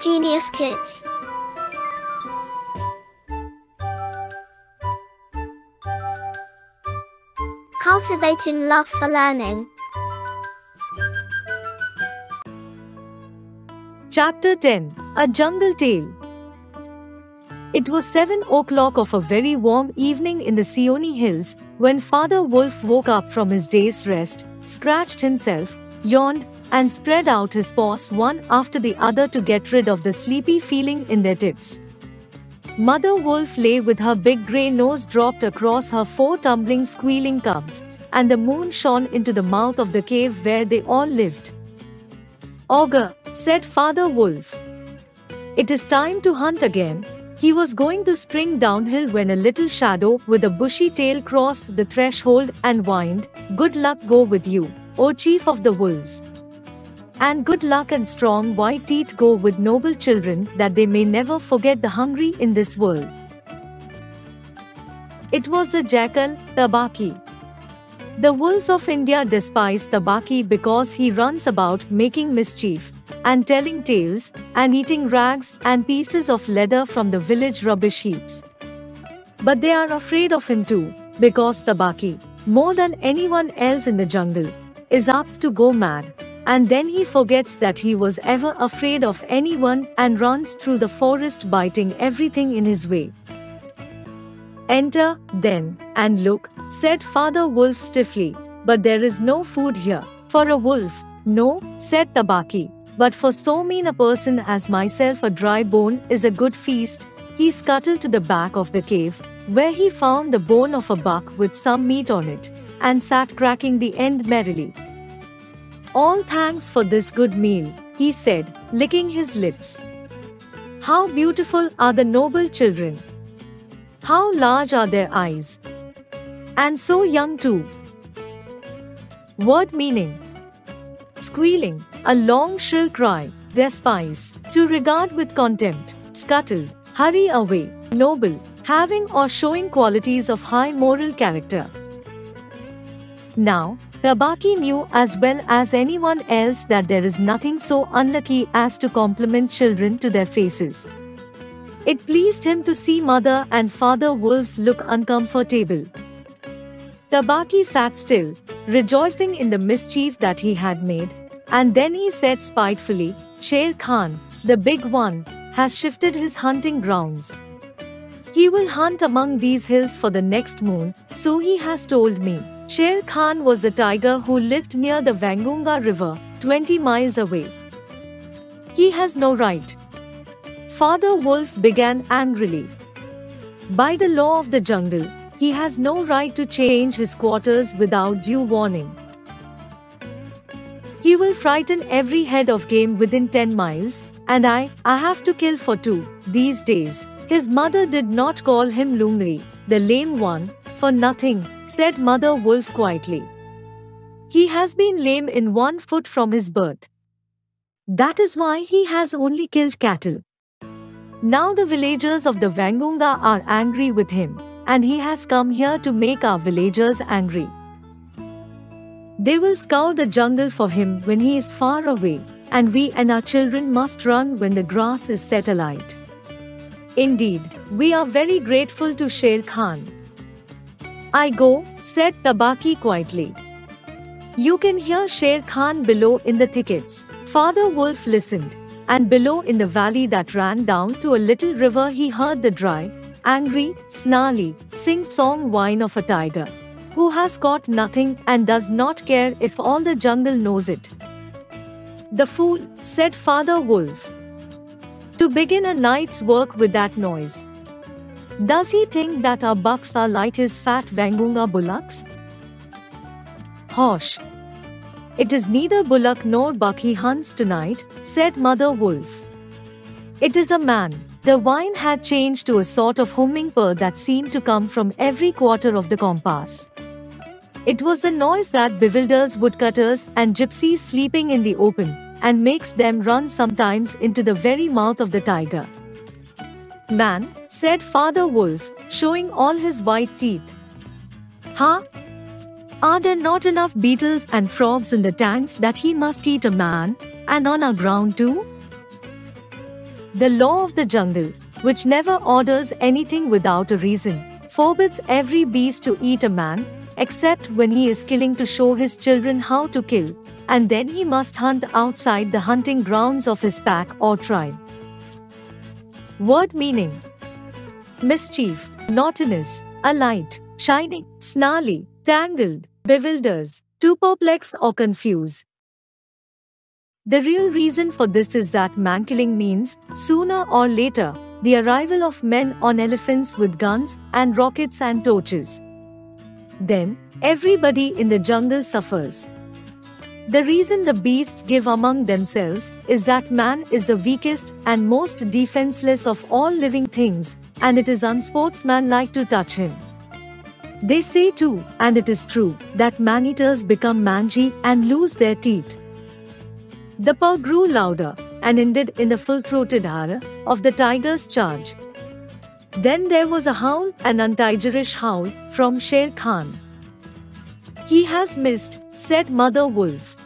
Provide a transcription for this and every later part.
Genius Kidz. Cultivating love for learning. Chapter 10 A Jungle Tale It was seven o'clock of a very warm evening in the Seeonee Hills when Father Wolf woke up from his day's rest, scratched himself, yawned, and spread out his paws one after the other to get rid of the sleepy feeling in their tips. Mother Wolf lay with her big grey nose dropped across her four tumbling, squealing cubs, and the moon shone into the mouth of the cave where they all lived. Augur, said Father Wolf. It is time to hunt again. He was going to spring downhill when a little shadow with a bushy tail crossed the threshold and whined, Good luck go with you, O chief of the wolves. And good luck and strong white teeth go with noble children that they may never forget the hungry in this world. It was the jackal, Tabaki. The wolves of India despise Tabaki because he runs about making mischief and telling tales and eating rags and pieces of leather from the village rubbish heaps. But they are afraid of him too because Tabaki, more than anyone else in the jungle, is apt to go mad and then he forgets that he was ever afraid of anyone and runs through the forest biting everything in his way. Enter, then, and look, said Father Wolf stiffly, but there is no food here. For a wolf, no, said Tabaki, but for so mean a person as myself a dry bone is a good feast. He scuttled to the back of the cave, where he found the bone of a buck with some meat on it, and sat cracking the end merrily. All thanks for this good meal, he said, licking his lips. How beautiful are the noble children! How large are their eyes! And so young too. Word meaning Squealing, a long shrill cry, despise, to regard with contempt, scuttle, hurry away, noble, having or showing qualities of high moral character. Now, Tabaki knew as well as anyone else that there is nothing so unlucky as to compliment children to their faces. It pleased him to see mother and father wolves look uncomfortable. Tabaki sat still, rejoicing in the mischief that he had made, and then he said spitefully, Sher Khan, the big one, has shifted his hunting grounds. He will hunt among these hills for the next moon, so he has told me. Sher Khan was the tiger who lived near the Waingunga River, 20 miles away. He has no right. Father Wolf began angrily. By the law of the jungle, he has no right to change his quarters without due warning. He will frighten every head of game within 10 miles, and I, I have to kill for two, these days. His mother did not call him Lungri, the lame one, for nothing, said Mother Wolf quietly. He has been lame in one foot from his birth. That is why he has only killed cattle. Now the villagers of the Waingunga are angry with him, and he has come here to make our villagers angry. They will scour the jungle for him when he is far away, and we and our children must run when the grass is set alight. Indeed, we are very grateful to Sher Khan. I go, said Tabaki quietly. You can hear Sher Khan below in the thickets. Father Wolf listened, and below in the valley that ran down to a little river he heard the dry, angry, snarly, sing-song whine of a tiger, who has caught nothing and does not care if all the jungle knows it. The fool, said Father Wolf. To begin a night's work with that noise. Does he think that our bucks are like his fat Waingunga bullocks? Hosh! It is neither bullock nor buck he hunts tonight, said Mother Wolf. It is a man. The whine had changed to a sort of humming purr that seemed to come from every quarter of the compass. It was the noise that bewilders woodcutters and gypsies sleeping in the open and makes them run sometimes into the very mouth of the tiger. Man, said Father Wolf, showing all his white teeth. Huh? Are there not enough beetles and frogs in the tanks that he must eat a man, and on our ground too? The law of the jungle, which never orders anything without a reason, forbids every beast to eat a man, except when he is killing to show his children how to kill, and then he must hunt outside the hunting grounds of his pack or tribe. Word meaning Mischief, naughtiness, alight, shining, snarly, tangled, bewilders, to perplex or confuse. The real reason for this is that man killing means, sooner or later, the arrival of men on elephants with guns and rockets and torches. Then, everybody in the jungle suffers. The reason the beasts give among themselves is that man is the weakest and most defenseless of all living things, and it is unsportsmanlike to touch him. They say too, and it is true, that man-eaters become mangy and lose their teeth. The purr grew louder and ended in the full-throated howl of the tiger's charge. Then there was a howl, an untigerish howl, from Sher Khan. He has missed, said Mother Wolf.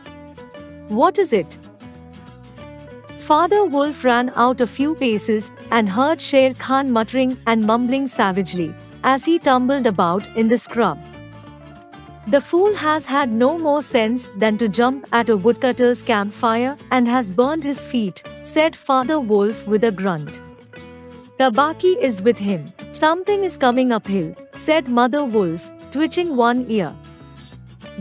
What is it? Father Wolf ran out a few paces and heard Sher Khan muttering and mumbling savagely as he tumbled about in the scrub. The fool has had no more sense than to jump at a woodcutter's campfire and has burned his feet, said Father Wolf with a grunt. Tabaki is with him. Something is coming uphill, said Mother Wolf, twitching one ear.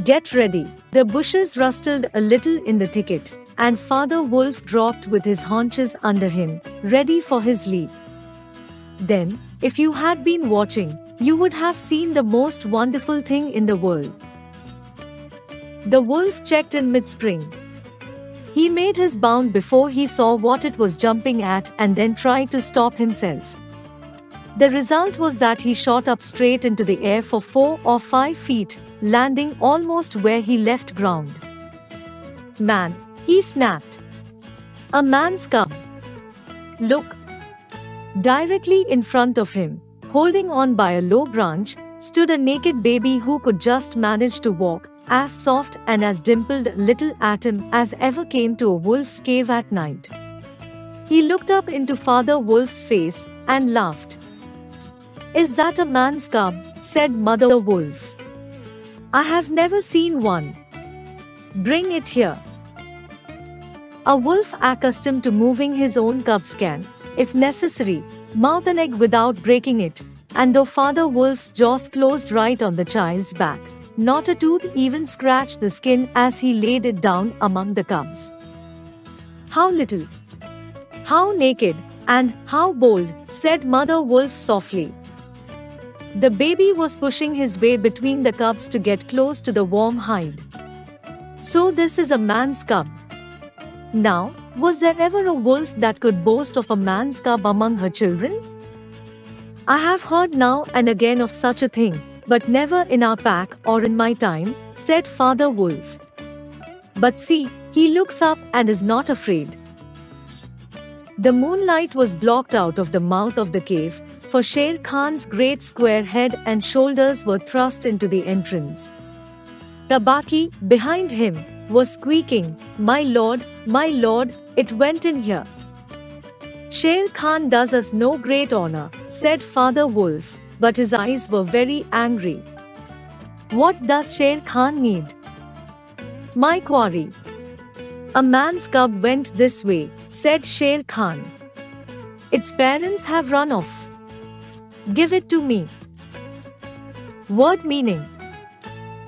Get ready. The bushes rustled a little in the thicket, and Father Wolf dropped with his haunches under him, ready for his leap. Then, if you had been watching, you would have seen the most wonderful thing in the world. The wolf checked in mid spring. He made his bound before he saw what it was jumping at and then tried to stop himself. The result was that he shot up straight into the air for four or five feet, landing almost where he left ground. Man, he snapped. A man's cub. Look. Directly in front of him, holding on by a low branch, stood a naked baby who could just manage to walk, as soft and as dimpled little atom as ever came to a wolf's cave at night. He looked up into Father Wolf's face and laughed. Is that a man's cub? said Mother Wolf. I have never seen one. Bring it here. A wolf accustomed to moving his own cubs can, if necessary, mouth an egg without breaking it, and though Father Wolf's jaws closed right on the child's back, not a tooth even scratched the skin as he laid it down among the cubs. How little, how naked, and how bold, said Mother Wolf softly. The baby was pushing his way between the cubs to get close to the warm hide. So, this is a man's cub. Now, was there ever a wolf that could boast of a man's cub among her children? I have heard now and again of such a thing, but never in our pack or in my time, said Father Wolf. But see, he looks up and is not afraid. The moonlight was blocked out of the mouth of the cave, for Sher Khan's great square head and shoulders were thrust into the entrance. Tabaki, behind him, was squeaking, My lord, my lord, it went in here. Sher Khan does us no great honor, said Father Wolf, but his eyes were very angry. What does Sher Khan need? My quarry. A man's cub went this way, said Sher Khan. Its parents have run off. Give it to me. Word meaning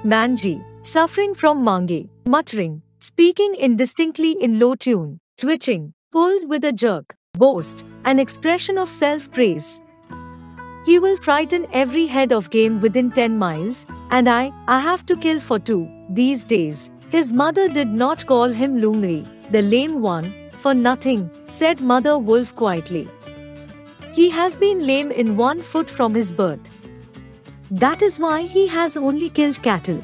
Mangy, suffering from mange, muttering, speaking indistinctly in low tune, twitching, pulled with a jerk, boast, an expression of self praise. He will frighten every head of game within 10 miles, and I, I have to kill for two, these days. His mother did not call him Lungri, the lame one, for nothing, said Mother Wolf quietly. He has been lame in one foot from his birth. That is why he has only killed cattle.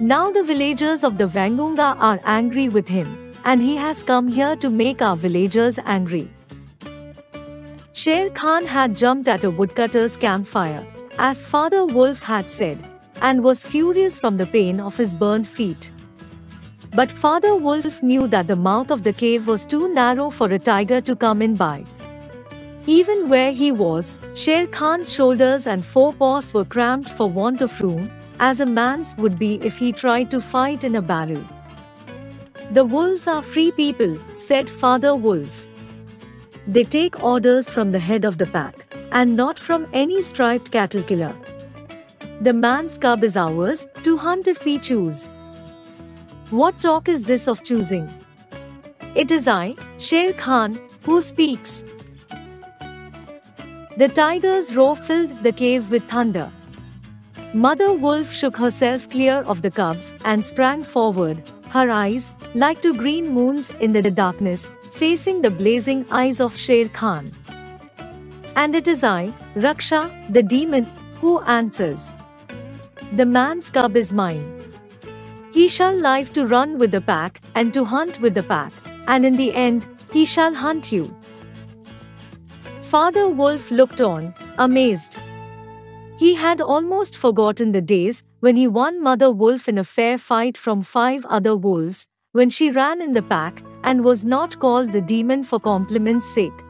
Now the villagers of the Waingunga are angry with him, and he has come here to make our villagers angry. Sher Khan had jumped at a woodcutter's campfire, as Father Wolf had said, and was furious from the pain of his burned feet. But Father Wolf knew that the mouth of the cave was too narrow for a tiger to come in by. Even where he was, Sher Khan's shoulders and forepaws were cramped for want of room, as a man's would be if he tried to fight in a barrel. The wolves are free people, said Father Wolf. They take orders from the head of the pack, and not from any striped cattle killer. The man's cub is ours, to hunt if we choose. What talk is this of choosing? It is I, Sher Khan, who speaks. The tiger's roar filled the cave with thunder. Mother Wolf shook herself clear of the cubs and sprang forward, her eyes, like two green moons in the darkness, facing the blazing eyes of Sher Khan. And it is I, Raksha, the demon, who answers. The man's cub is mine. He shall live to run with the pack and to hunt with the pack, and in the end, he shall hunt you. Father Wolf looked on, amazed. He had almost forgotten the days when he won Mother Wolf in a fair fight from five other wolves, when she ran in the pack and was not called the demon for compliment's sake.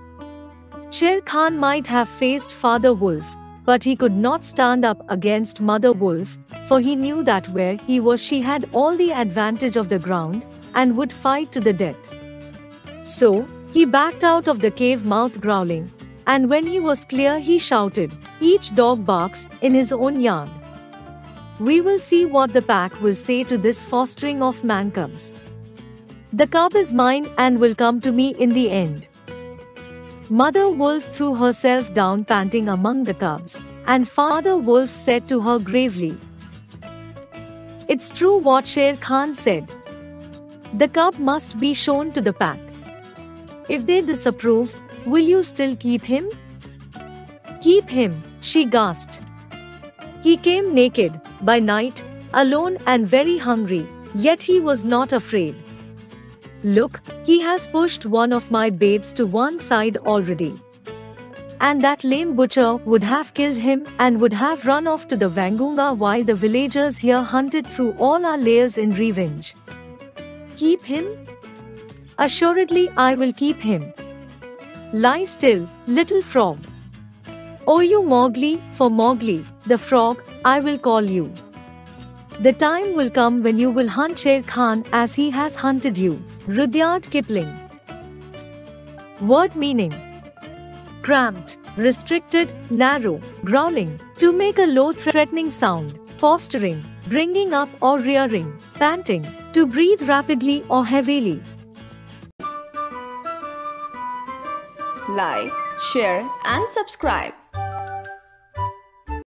Sher Khan might have faced Father Wolf, but he could not stand up against Mother Wolf, for he knew that where he was she had all the advantage of the ground and would fight to the death. So, he backed out of the cave mouth growling, and when he was clear, he shouted, Each dog barks in his own yard. We will see what the pack will say to this fostering of man cubs. The cub is mine and will come to me in the end. Mother Wolf threw herself down panting among the cubs, and Father Wolf said to her gravely, It's true what Sher Khan said. The cub must be shown to the pack. If they disapprove, Will you still keep him? Keep him, she gasped. He came naked, by night, alone and very hungry, yet he was not afraid. Look, he has pushed one of my babes to one side already. And that lame butcher would have killed him and would have run off to the Waingunga while the villagers here hunted through all our lairs in revenge. Keep him? Assuredly, I will keep him. Lie still, little frog. O you Mowgli, for Mowgli, the frog, I will call you. The time will come when you will hunt Sher Khan as he has hunted you. Rudyard Kipling. Word meaning Cramped, restricted, narrow, growling, to make a low threatening sound, fostering, bringing up or rearing, panting, to breathe rapidly or heavily, like, share and subscribe.